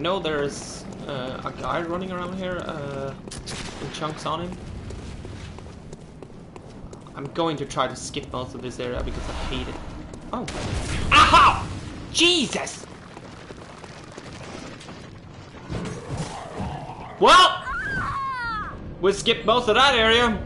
know there's uh, a guy running around here uh, with chunks on him. I'm going to try to skip most of this area because I hate it. Oh. Aha! Jesus! Well! We skipped most of that area.